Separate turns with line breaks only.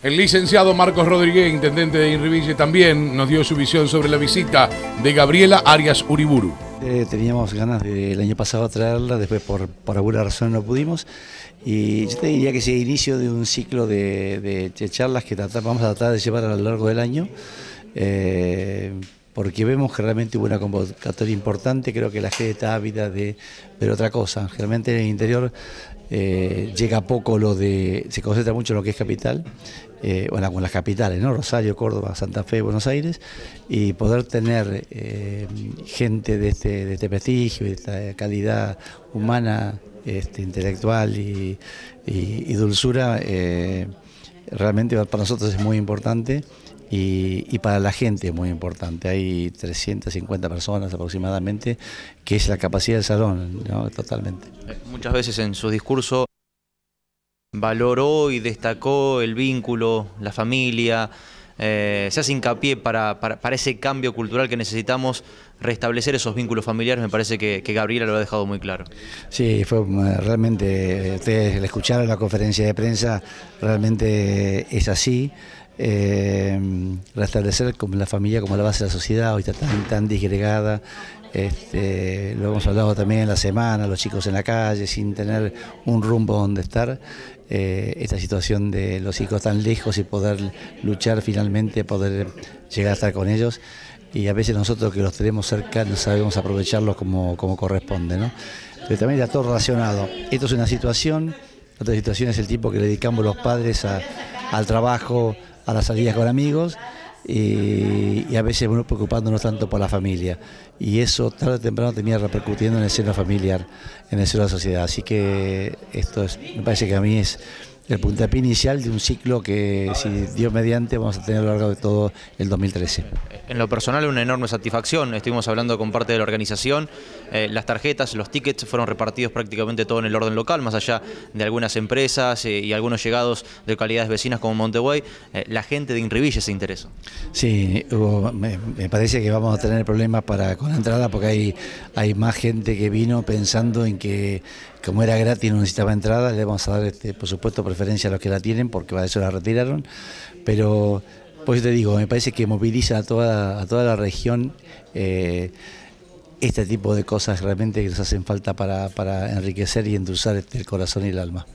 El licenciado Marcos Rodríguez, intendente de Inriville, también nos dio su visión sobre la visita de Gabriela Arias Uriburu.
Eh, teníamos ganas de, el año pasado traerla, después por, por alguna razón no pudimos. Y yo te diría que es el inicio de un ciclo de, charlas que vamos a tratar de llevar a lo largo del año. Eh, porque vemos que realmente hubo una convocatoria importante, creo que la gente está ávida de ver otra cosa. Generalmente en el interior eh, llega poco lo de, se concentra mucho en lo que es capital, eh, bueno, con las capitales, ¿no? Rosario, Córdoba, Santa Fe, Buenos Aires, y poder tener eh, gente de este, de este prestigio, de esta calidad humana, este, intelectual y dulzura, realmente para nosotros es muy importante y, para la gente es muy importante. Hay 350 personas aproximadamente, que es la capacidad del salón, totalmente.
Muchas veces en su discurso valoró y destacó el vínculo, la familia, eh, se hace hincapié para, para, ese cambio cultural que necesitamos restablecer esos vínculos familiares, me parece que, Gabriela lo ha dejado muy claro.
Sí, fue eh, realmente, ustedes escucharon la conferencia de prensa, realmente es así eh, restablecer como la familia como la base de la sociedad, hoy está tan, disgregada, este, lo hemos hablado también en la semana, los chicos en la calle, sin tener un rumbo donde estar, eh, esta situación de los chicos tan lejos y poder luchar finalmente, poder llegar a estar con ellos, y a veces nosotros que los tenemos cerca no sabemos aprovecharlos como, corresponde, pero también está todo relacionado. Esto es una situación, otra situación es el tiempo que dedicamos los padres al trabajo, a las salidas con amigos y, a veces bueno, preocupándonos tanto por la familia. Y eso tarde o temprano termina repercutiendo en el seno familiar, en el seno de la sociedad. Así que esto es, me parece que a mí es el puntapié inicial de un ciclo que, si Dios mediante, vamos a tener a lo largo de todo el 2013.
En lo personal, una enorme satisfacción. Estuvimos hablando con parte de la organización. Eh, las tarjetas, los tickets fueron repartidos prácticamente todo en el orden local, más allá de algunas empresas eh, y algunos llegados de localidades vecinas como Monteguay. Eh, la gente de Inriville se interesó.
Sí, me, parece que vamos a tener problemas para, con la entrada porque hay, hay más gente que vino pensando en que como era gratis no necesitaba entrada, le vamos a dar este, por supuesto preferencia a los que la tienen porque para eso la retiraron, pero pues te digo, me parece que moviliza a toda, a toda la región eh, este tipo de cosas realmente que nos hacen falta para, para enriquecer y endulzar el corazón y el alma.